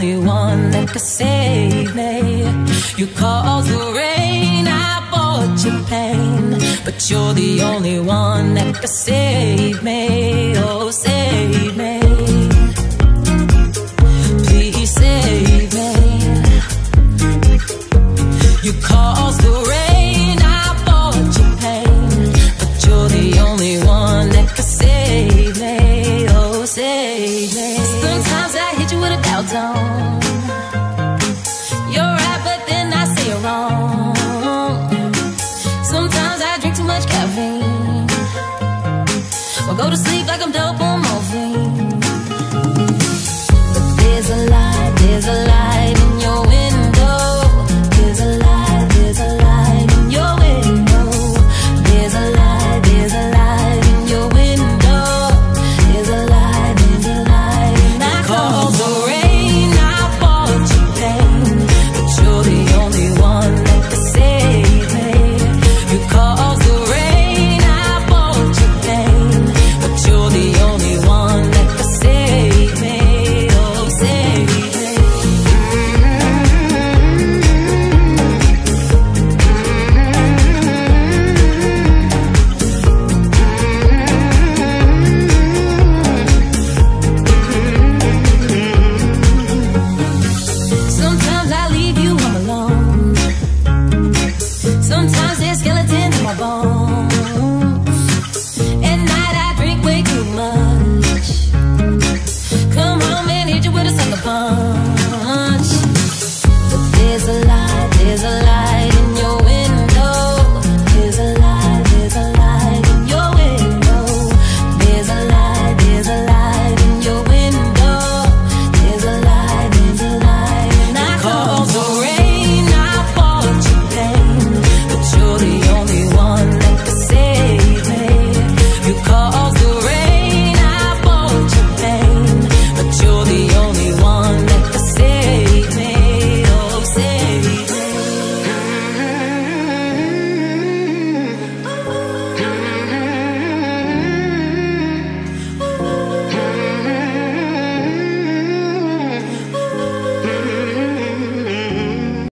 that could save me. You caused the rain, I bought your pain, but you're the only one that could save me. Oh, save me. Please save me. You caused the rain, I bought your pain, but you're the only one You're right, but then I say wrong. Sometimes I drink too much caffeine, or go to sleep like I'm dope on morphine. But there's a lie, there's a lie is a